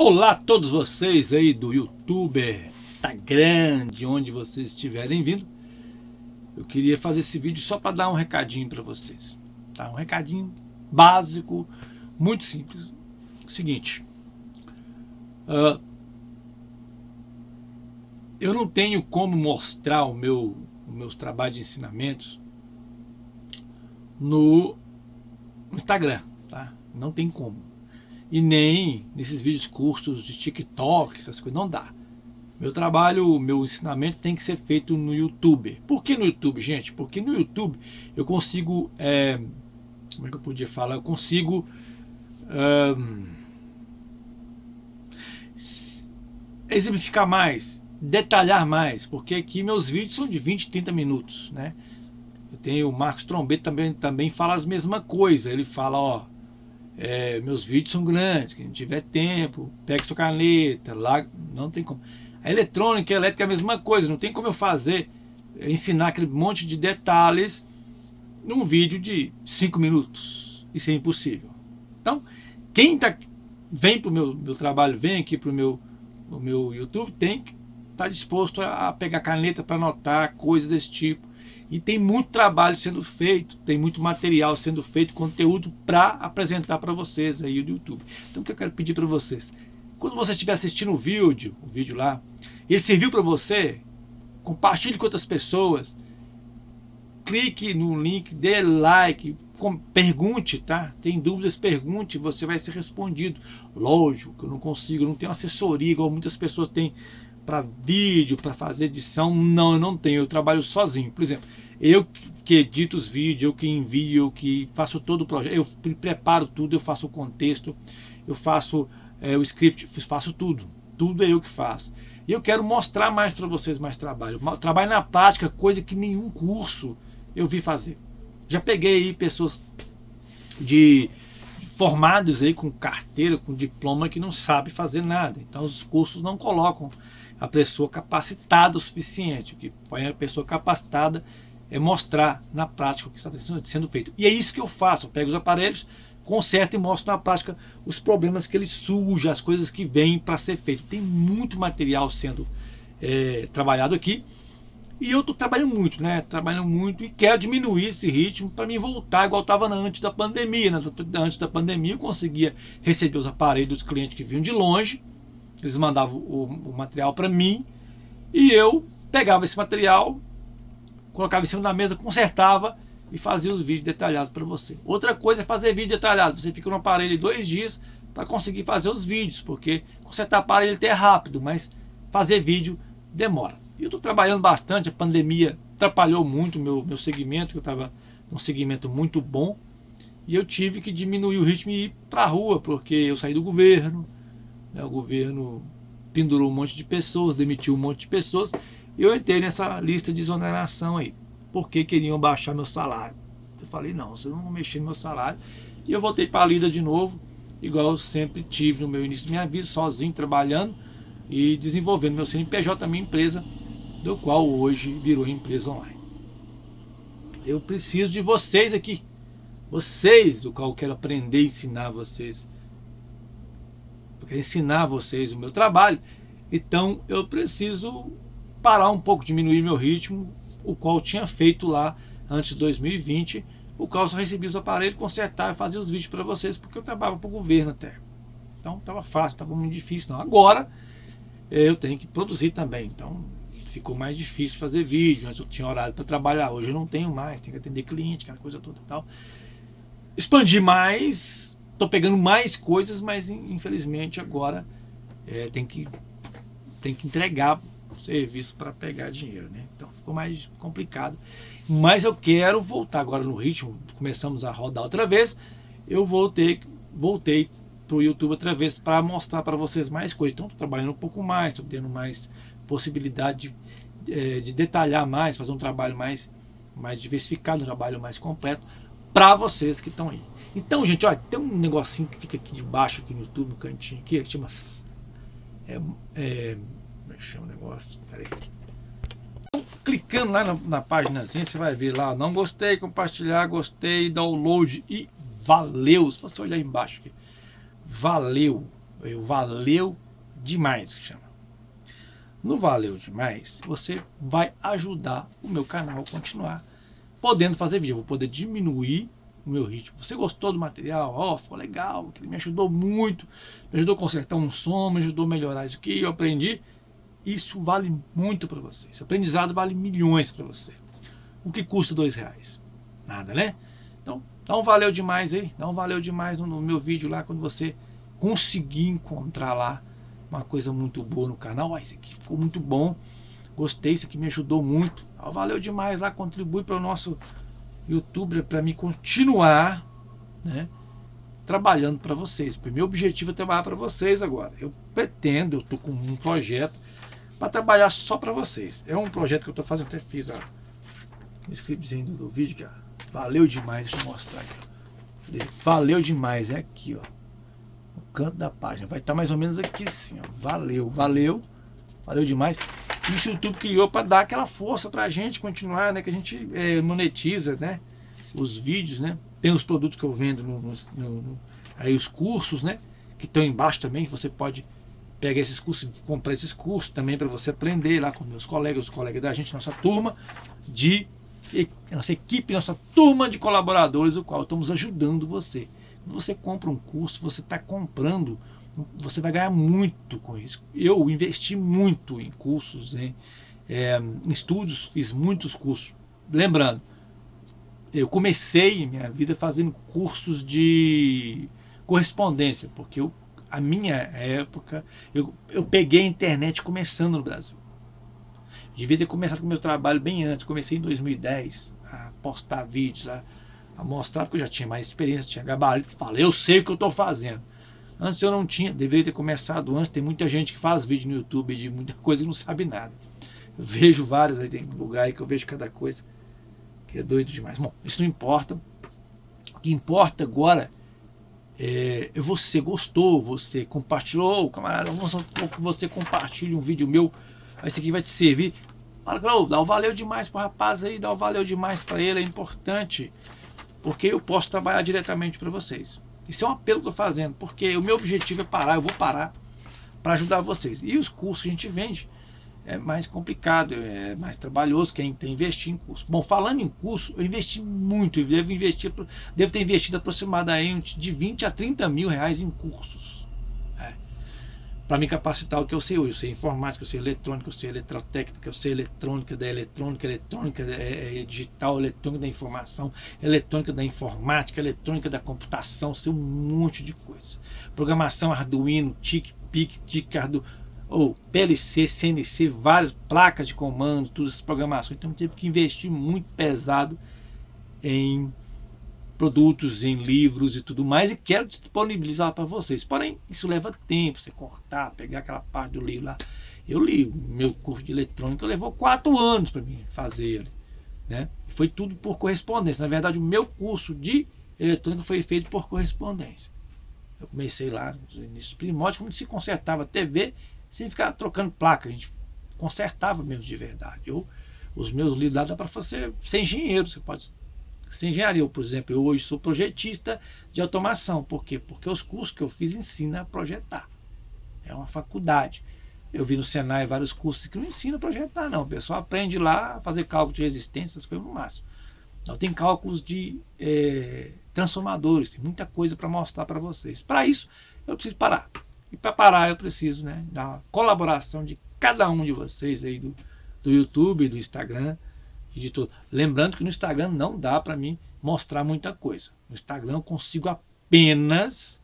Olá a todos vocês aí do YouTube, Instagram, de onde vocês estiverem vindo. Eu queria fazer esse vídeo só para dar um recadinho para vocês. Tá? Um recadinho básico, muito simples. Seguinte, uh, eu não tenho como mostrar o meu, os meus trabalhos de ensinamentos no, Instagram, tá? Não tem como e nem nesses vídeos curtos de TikTok, essas coisas, não dá. Meu trabalho, meu ensinamento tem que ser feito no YouTube. Por que no YouTube, gente? Porque no YouTube eu consigo, é, como é que eu podia falar? Eu consigo um, exemplificar mais, detalhar mais, porque aqui meus vídeos são de 20, 30 minutos, né? Eu tenho o Marcos Trombeta também, também fala as mesma coisa. Ele fala, ó, é, meus vídeos são grandes, quem tiver tempo, pegue sua caneta, lá não tem como. A eletrônica e a elétrica é a mesma coisa, não tem como eu fazer, ensinar aquele monte de detalhes num vídeo de 5 minutos. Isso é impossível. Então, quem tá, vem para o meu, meu trabalho, vem aqui para o meu, meu YouTube, tem que estar tá disposto a, a pegar caneta para anotar coisas desse tipo e tem muito trabalho sendo feito, tem muito material sendo feito, conteúdo para apresentar para vocês aí no YouTube. Então o que eu quero pedir para vocês? Quando você estiver assistindo o vídeo, o vídeo lá, ele serviu para você, compartilhe com outras pessoas, clique no link, dê like, pergunte, tá? Tem dúvidas, pergunte, você vai ser respondido. Lógico eu não consigo, eu não tenho assessoria igual muitas pessoas têm para vídeo, para fazer edição. Não, eu não tenho, eu trabalho sozinho. Por exemplo, eu que edito os vídeos, eu que envio, eu que faço todo o projeto, eu preparo tudo, eu faço o contexto, eu faço é, o script, faço tudo. Tudo é eu que faço. E eu quero mostrar mais para vocês mais trabalho. Trabalho na prática, coisa que nenhum curso eu vi fazer. Já peguei aí pessoas de formados aí com carteira, com diploma que não sabe fazer nada. Então os cursos não colocam a pessoa capacitada o suficiente. O que a pessoa capacitada é mostrar na prática o que está sendo feito. E é isso que eu faço. Eu pego os aparelhos, conserto e mostro na prática os problemas que ele surge, as coisas que vêm para ser feito. Tem muito material sendo é, trabalhado aqui. E eu estou trabalhando muito, né? Trabalhando muito e quero diminuir esse ritmo para me voltar igual estava antes da pandemia. Né? Antes da pandemia eu conseguia receber os aparelhos dos clientes que vinham de longe eles mandavam o, o material para mim e eu pegava esse material, colocava em cima da mesa, consertava e fazia os vídeos detalhados para você. Outra coisa é fazer vídeo detalhado. Você fica no aparelho dois dias para conseguir fazer os vídeos, porque consertar aparelho até é rápido, mas fazer vídeo demora. Eu estou trabalhando bastante, a pandemia atrapalhou muito o meu, meu segmento, que eu estava num segmento muito bom, e eu tive que diminuir o ritmo e ir para a rua, porque eu saí do governo, o governo pendurou um monte de pessoas, demitiu um monte de pessoas. E eu entrei nessa lista de exoneração aí. Porque queriam baixar meu salário. Eu falei, não, vocês não vão mexer no meu salário. E eu voltei para a lida de novo, igual eu sempre tive no meu início da minha vida, sozinho, trabalhando e desenvolvendo meu CNPJ, minha empresa, do qual hoje virou empresa online. Eu preciso de vocês aqui. Vocês, do qual eu quero aprender e ensinar vocês quero ensinar vocês o meu trabalho. Então eu preciso parar um pouco, diminuir meu ritmo, o qual tinha feito lá antes de 2020, o qual só recebia os aparelhos, consertar e fazer os vídeos para vocês, porque eu trabalhava para o governo até. Então estava fácil, estava muito difícil. Não. Agora eu tenho que produzir também, então ficou mais difícil fazer vídeo. Antes eu tinha horário para trabalhar, hoje eu não tenho mais, tenho que atender cliente, aquela coisa toda e tal. Expandir mais Estou pegando mais coisas, mas infelizmente agora é, tem, que, tem que entregar serviço para pegar dinheiro. Né? Então ficou mais complicado. Mas eu quero voltar agora no ritmo. Começamos a rodar outra vez. Eu voltei, voltei para o YouTube outra vez para mostrar para vocês mais coisas. Então estou trabalhando um pouco mais, estou tendo mais possibilidade de, é, de detalhar mais, fazer um trabalho mais, mais diversificado, um trabalho mais completo para vocês que estão aí. Então, gente, olha, tem um negocinho que fica aqui debaixo, aqui no YouTube, no cantinho aqui, que chama. É, é, como é que chama o negócio? Peraí. Então, clicando lá na, na páginazinha, você vai ver lá, não gostei, compartilhar, gostei, download e valeu. Se você olhar embaixo aqui, valeu. É o Valeu Demais que chama. No Valeu Demais, você vai ajudar o meu canal a continuar podendo fazer vídeo. Eu vou poder diminuir o meu ritmo. Você gostou do material? Ó, oh, ficou legal, ele me ajudou muito, me ajudou a consertar um som, me ajudou a melhorar isso que eu aprendi. Isso vale muito para você. Esse aprendizado vale milhões para você. O que custa dois reais? Nada, né? Então, dá um valeu demais aí, dá um valeu demais no, no meu vídeo lá, quando você conseguir encontrar lá uma coisa muito boa no canal. Ah, isso aqui ficou muito bom, gostei, isso aqui me ajudou muito. Ah, valeu demais lá, contribui para o nosso YouTube, para mim continuar né, trabalhando para vocês. Porque meu objetivo é trabalhar para vocês agora. Eu pretendo, eu estou com um projeto para trabalhar só para vocês. É um projeto que eu estou fazendo, até fiz a, scriptzinho do, vídeo. Valeu demais, deixa eu mostrar aqui. Valeu demais, é aqui, ó. No canto da página. Vai estar tá mais ou menos aqui assim, ó. Valeu, valeu. Valeu demais. Isso o YouTube criou para dar aquela força para a gente continuar, né? Que a gente é, monetiza, né? Os vídeos, né? Tem os produtos que eu vendo, no, no, no aí os cursos, né? Que estão embaixo também, você pode pegar esses cursos, comprar esses cursos também para você aprender lá com meus colegas, os colegas da gente, nossa turma de nossa equipe, nossa turma de colaboradores, o qual estamos ajudando você. Quando você compra um curso, você está comprando, você vai ganhar muito com isso. Eu investi muito em cursos, em, é, em estudos, fiz muitos cursos. Lembrando, eu comecei minha vida fazendo cursos de correspondência, porque eu a minha época, eu, eu peguei a internet começando no Brasil. Devia ter começado com o meu trabalho bem antes. Comecei em 2010 a postar vídeos, a, a mostrar, porque eu já tinha mais experiência, tinha gabarito. Falei, eu sei o que eu estou fazendo. Antes eu não tinha, deveria ter começado antes. Tem muita gente que faz vídeo no YouTube de muita coisa e não sabe nada. Eu vejo vários, aí tem lugar aí que eu vejo cada coisa que é doido demais. Bom, isso não importa. O que importa agora é, você gostou, você compartilhou, camarada, vamos que você compartilhe um vídeo meu, esse aqui vai te servir. Fala, dá o valeu demais pro rapaz aí, dá o valeu demais para ele, é importante, porque eu posso trabalhar diretamente para vocês. Isso é um apelo que eu estou fazendo, porque o meu objetivo é parar, eu vou parar para ajudar vocês. E os cursos que a gente vende, é mais complicado, é mais trabalhoso quem tem investir em curso. Bom, falando em curso, eu investi muito, eu devo, investir, devo ter investido aproximadamente de 20 a 30 mil reais em cursos. É. Para me capacitar o que eu sei hoje. Eu sei informática, eu sei eletrônica, eu sei eletrotécnica, eu sei eletrônica da eletrônica, eletrônica é, é, digital, eletrônica da informação, eletrônica da informática, eletrônica da computação, sei um monte de coisa. Programação Arduino, TIC, PIC, TIC, Arduino ou PLC, CNC, várias placas de comando, todas essas programações. Então teve que investir muito pesado em produtos, em livros e tudo mais, e quero disponibilizar para vocês. Porém, isso leva tempo, você cortar, pegar aquela parte do livro lá. Eu li meu curso de eletrônica, levou quatro anos para mim fazer. Né? Foi tudo por correspondência. Na verdade, o meu curso de eletrônica foi feito por correspondência. Eu comecei lá no início primórdio, como se consertava TV sem ficar trocando placa. A gente consertava mesmo de verdade. Eu, os meus livros lá dá para fazer ser engenheiro. Você pode ser engenharia. Eu, por exemplo, eu hoje sou projetista de automação. Por quê? Porque os cursos que eu fiz ensinam a projetar. É uma faculdade. Eu vi no Senai vários cursos que não ensinam a projetar, não. O pessoal aprende lá a fazer cálculo de resistência, essas coisas no máximo. Então tem cálculos de é, transformadores, tem muita coisa para mostrar para vocês. Para isso, eu preciso parar. E para parar eu preciso né, da colaboração de cada um de vocês aí do, do YouTube, do Instagram e de tudo. Lembrando que no Instagram não dá para mim mostrar muita coisa. No Instagram eu consigo apenas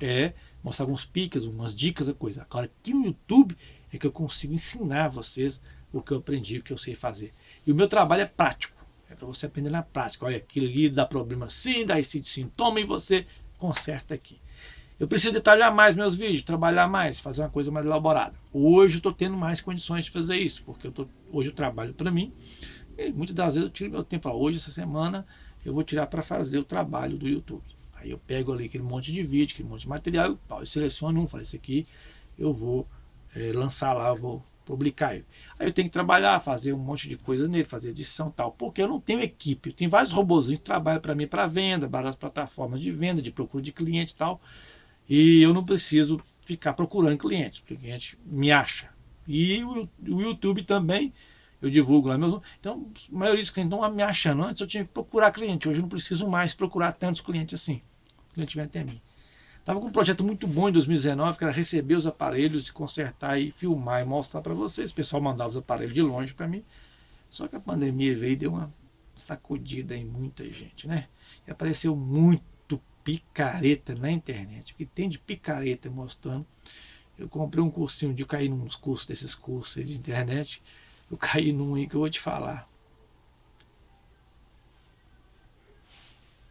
é, mostrar alguns picas, algumas dicas, a coisa. Agora aqui no YouTube é que eu consigo ensinar vocês o que eu aprendi, o que eu sei fazer. E o meu trabalho é prático. É para você aprender na prática. Olha, aquilo ali dá problema sim, dá esse sintoma e você conserta aqui. Eu preciso detalhar mais meus vídeos, trabalhar mais, fazer uma coisa mais elaborada. Hoje eu estou tendo mais condições de fazer isso, porque eu tô, hoje eu trabalho para mim. E muitas das vezes eu tiro meu tempo. para hoje, essa semana, eu vou tirar para fazer o trabalho do YouTube. Aí eu pego ali aquele monte de vídeo, aquele monte de material, eu seleciono um, falo, esse aqui eu vou é, lançar lá, vou publicar. Aí eu tenho que trabalhar, fazer um monte de coisas nele, fazer edição tal, porque eu não tenho equipe. Eu tenho vários robôzinhos que trabalham para mim para venda, várias plataformas de venda, de procura de cliente e tal. E eu não preciso ficar procurando clientes, porque o cliente me acha. E o, o YouTube também, eu divulgo lá meus. Então, a maioria dos clientes estão me achando. Antes eu tinha que procurar cliente, hoje eu não preciso mais procurar tantos clientes assim. O cliente vem até mim. Estava com um projeto muito bom em 2019, que era receber os aparelhos e consertar e filmar e mostrar para vocês. O pessoal mandava os aparelhos de longe para mim. Só que a pandemia veio e deu uma sacudida em muita gente, né? E apareceu muito picareta na internet. O que tem de picareta mostrando. Eu comprei um cursinho de cair num curso desses cursos de internet. Eu caí num aí que eu vou te falar.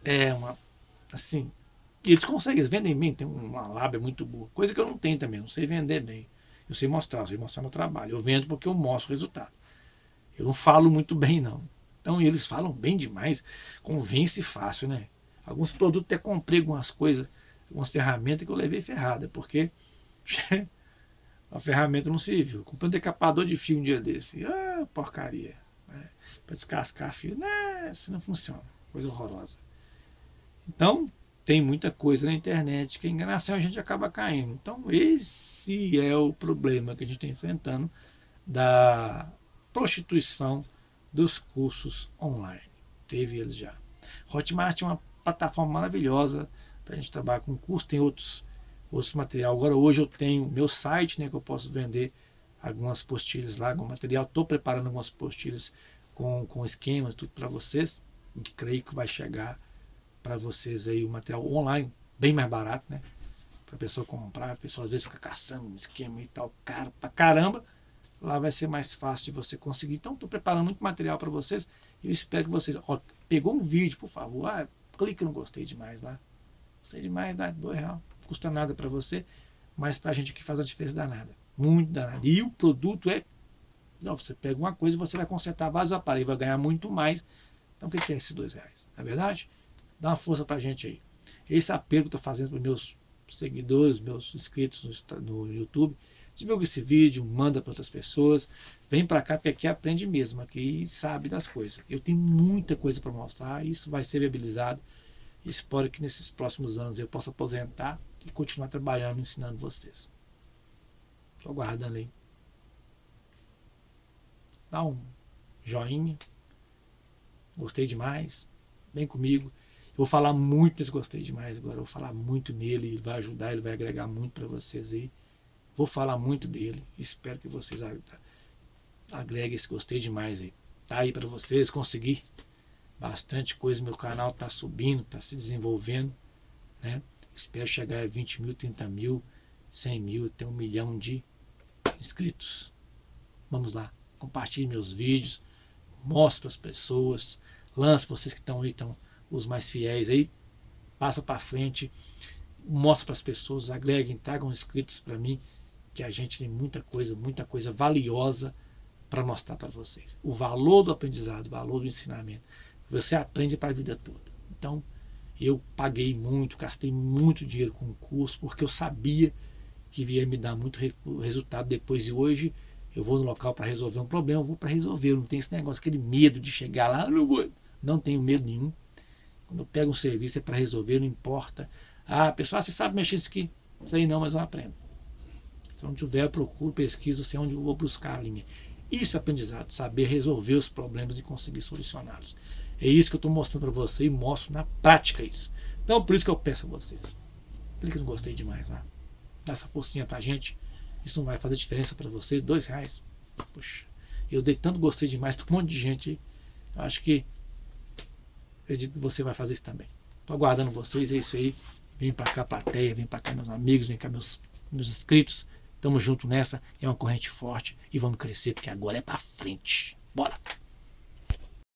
É uma. Assim, eles conseguem, eles vendem bem, tem uma lábia muito boa. Coisa que eu não tenho também, não sei vender bem. Eu sei mostrar, eu sei mostrar meu trabalho. Eu vendo porque eu mostro o resultado. Eu não falo muito bem, não. Então eles falam bem demais, convence fácil, né? Alguns produtos até comprei algumas coisas, algumas ferramentas que eu levei ferrada, porque a ferramenta não serviu. Comprei um decapador de fio um dia desse. Ah, porcaria. Né? Para descascar fio. Não, isso não funciona. Coisa horrorosa. Então, tem muita coisa na internet que a enganação a gente acaba caindo. Então, esse é o problema que a gente está enfrentando da prostituição dos cursos online. Teve eles já. Hotmart é uma plataforma maravilhosa para a gente trabalhar com curso, tem outros, outros material. Agora, hoje eu tenho meu site, né, que eu posso vender algumas postilhas lá, com material. Estou preparando algumas postilhas com, com esquemas, tudo para vocês. E creio que vai chegar para vocês aí o material online, bem mais barato, né? Para a pessoa comprar, a pessoa às vezes fica caçando um esquema e tal, caro pra caramba. Lá vai ser mais fácil de você conseguir. Então, estou preparando muito material para vocês. Eu espero que vocês. Ó, pegou um vídeo, por favor. Ah, clique no gostei demais lá. Gostei demais, dá dois reais. Custa nada para você, mas para a gente que faz a diferença danada. Muito danada. E o produto é. Não, você pega uma coisa e você vai consertar vários aparelhos, vai ganhar muito mais. Então, o que é esses dois reais? Não é verdade? Dá uma força pra gente aí. Esse apelo que eu estou fazendo para meus seguidores, meus inscritos no, no YouTube. Divulga esse vídeo, manda para outras pessoas. Vem para cá, porque aqui aprende mesmo, aqui sabe das coisas. Eu tenho muita coisa para mostrar, isso vai ser viabilizado. Espero que nesses próximos anos eu possa aposentar e continuar trabalhando, ensinando vocês. Estou aguardando aí. Dá um joinha. Gostei demais. Vem comigo. Eu vou falar muito nesse gostei demais agora. Eu vou falar muito nele. Ele vai ajudar, ele vai agregar muito para vocês aí. Vou falar muito dele. Espero que vocês agreguem esse gostei demais aí. Tá aí para vocês conseguir bastante coisa. Meu canal tá subindo, tá se desenvolvendo. Né? Espero chegar a 20 mil, 30 mil, 100 mil, até um milhão de inscritos. Vamos lá. Compartilhe meus vídeos. Mostre para as pessoas. Lance vocês que estão aí, estão os mais fiéis aí, passa para frente, mostra para as pessoas, agreguem, tragam inscritos para mim, que a gente tem muita coisa, muita coisa valiosa para mostrar para vocês. O valor do aprendizado, o valor do ensinamento. Você aprende para a vida toda. Então, eu paguei muito, gastei muito dinheiro com o curso, porque eu sabia que ia me dar muito resultado depois. E hoje eu vou no local para resolver um problema, eu vou para resolver. Eu não tenho esse negócio, aquele medo de chegar lá, não, vou. não tenho medo nenhum. Quando eu pego um serviço é para resolver, não importa. Ah, pessoal, você sabe mexer isso aqui? Sei não, mas eu aprendo. Se não tiver, eu procuro, pesquiso, sei onde eu vou buscar a linha. Isso é aprendizado, saber resolver os problemas e conseguir solucioná-los. É isso que eu estou mostrando para você e mostro na prática isso. Então, por isso que eu peço a vocês. Clique no gostei demais lá. Né? Dá essa forcinha pra gente. Isso não vai fazer diferença para você. Dois reais. Puxa, eu dei tanto gostei demais para um monte de gente. Eu acho que Acredito que você vai fazer isso também. Estou aguardando vocês, é isso aí. Vem para cá, plateia, vem para cá, meus amigos, vem cá, meus, meus inscritos. Tamo junto nessa. É uma corrente forte e vamos crescer, porque agora é para frente. Bora!